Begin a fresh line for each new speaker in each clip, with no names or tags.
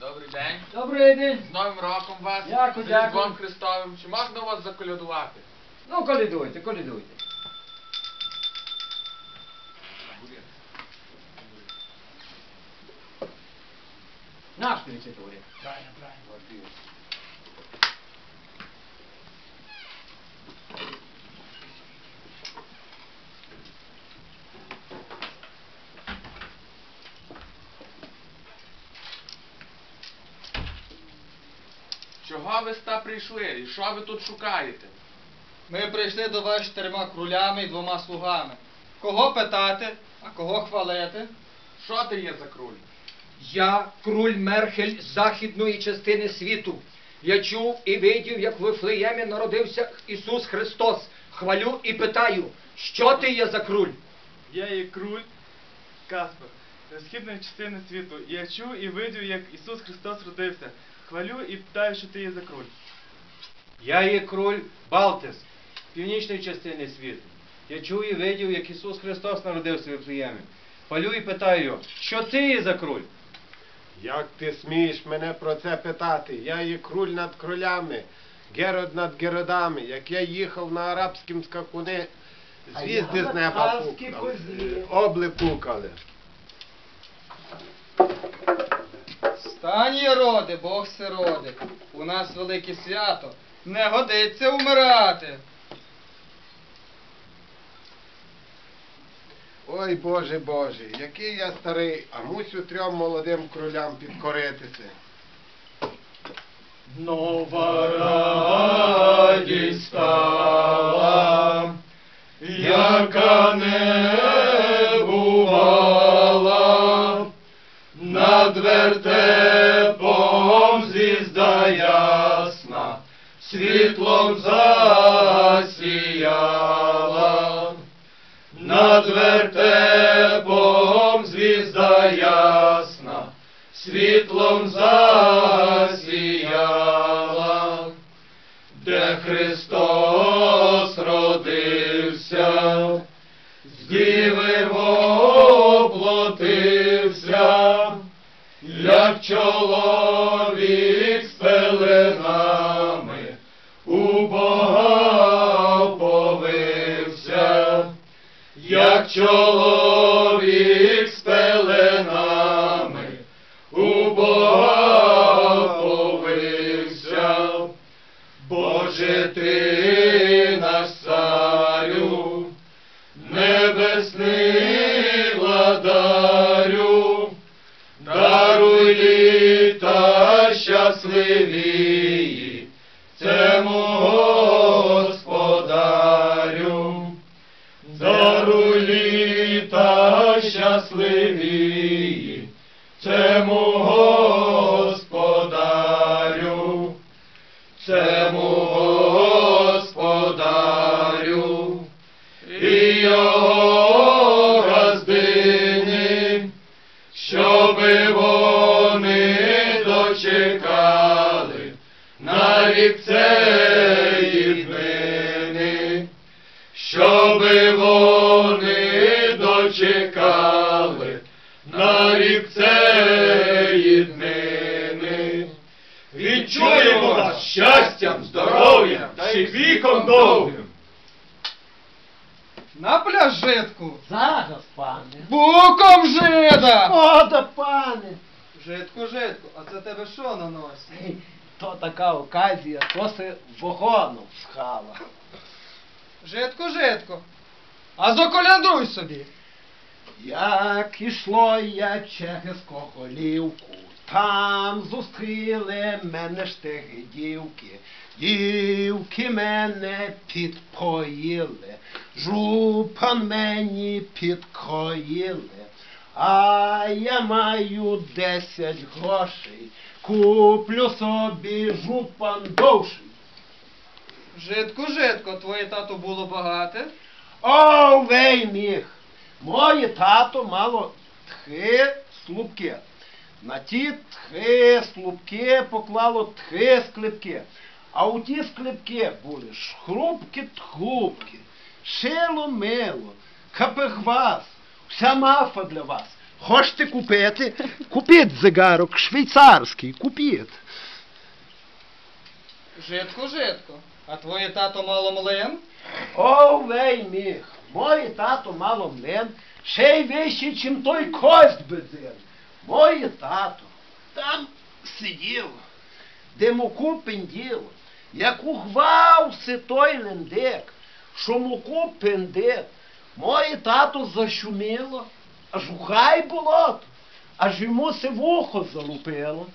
Добрий день.
Добрий день.
З Новим роком вас.
Дякую,
З
дякую.
Різдвом Христовим. Чи можна вас заколядувати?
Ну, колядуйте, колядуйте. Наш рецитурі.
Правильно, правильно. Чого ви ста прийшли? І що ви тут шукаєте?
Ми прийшли до вас чотирма крулями і двома слугами. Кого питати, а кого хвалити?
Що ти є за круль?
Я круль Мерхель західної частини світу. Я чув і видів, як в Вифлеємі народився Ісус Христос. Хвалю і питаю, що ти є за круль?
Я є круль Каспер з східної частини світу. Я чув і видів, як Ісус Христос родився. Хвалю і питаю, що ти є за круль.
Я є кроль Балтис, північної частини світу. Я чую і видів, як Ісус Христос народився в Вифлеємі. Палю і питаю його, що ти є за кроль?
Як ти смієш мене про це питати? Я є круль над кролями, герод над геродами. Як я їхав на арабськім скакуни, звізди з неба пукали, обли пукали.
Стані роди, Бог се роди. У нас велике свято. Не годиться умирати.
Ой Боже Боже, який я старий, а мусю трьом молодим кролям підкоритися.
Нова радість стала, яка не звізда ясна, світлом засіяла, над вертепом звізда ясна, світлом засіяла, де Христос родився, з діви воплотився, як чоловік з пеленами, у Бога повився, як чоловік з пеленами, у Бога повився, Боже ти наш царю, небесний щасливії, цьому господарю, даруй літа щасливії, цьому господарю, цьому господарю, і цієї днини, щоби вони дочекали на рік цієї днини. Відчуємо вас щастям, здоров'ям та й віком довгим.
На пляжитку.
Зараз, пане.
Буком жида!
Мода, пане.
Житку, житку, а це тебе що на носі?
То така оказія, то се вогону схала.
Житку, житку. А заколядуй собі.
Як ішло я через Кохолівку, там зустріли мене штири дівки. Дівки мене підпоїли, жупан мені підкроїли, а я маю десять грошей, куплю собі жупан довший.
Житку, житку, твоє тато було багате.
О, вей міг! Моє тато мало три слупки. На ті три слупки поклало три склепки. А у ті склепки були шхрупки-тхрупки, шило-мило, капехвас, вся мафа для вас. Хочете купити? Купіть зигарок швейцарський, купіть.
Житко, житко. А твоє тато мало млин?
Овей міг, моє тато мало млин, ще й вищий, чим той кость бедин. Моє тато там сидів, де муку пендів, як ухвався той лендик, що муку пендит. Моє тато зашуміло, аж ухай болото, аж йому се вухо залупило.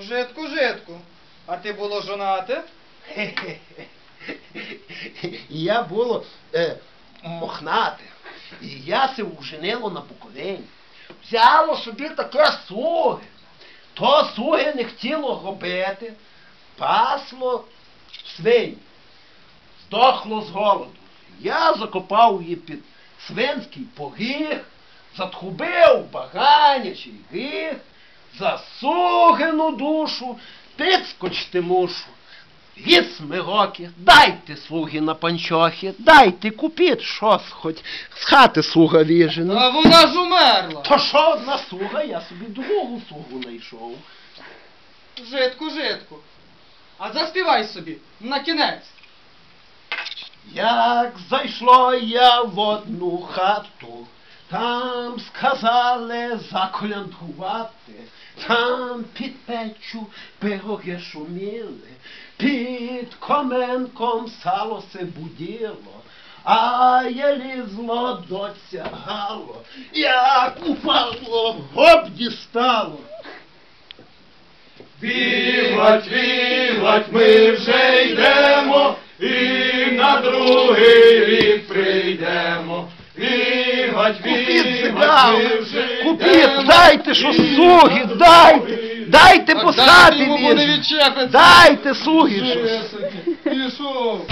Житку, житку. А ти було жонате?
І я було е, мохнате. І я се уженило на Буковині. Взяло собі таке суги. То суги не хотіло губити, пасло свинь. Здохло з голоду. Я закопав її під свинський погіг, затхубив баганячий гіг, за сугину душу підскочти мушу. Від смигоки, дайте слуги на панчохи, дайте купіть щось хоч з хати слуга віжений.
А вона ж умерла.
То що одна слуга, я собі другу слугу знайшов.
Житку, житку. А заспівай собі, на кінець.
Як зайшло я в одну хату, там сказали заколянкувати, там під печу пироги шуміли, під коменком сало се буділо, а я лізло доцягало, як упало, гоп дістало.
Вівать, вівать, ми вже йдемо, і на другий рік прийдемо. Вігать,
зигав, купіть, дайте що слуги, дайте, дайте
посади,
дайте слуги щось.
Пішов.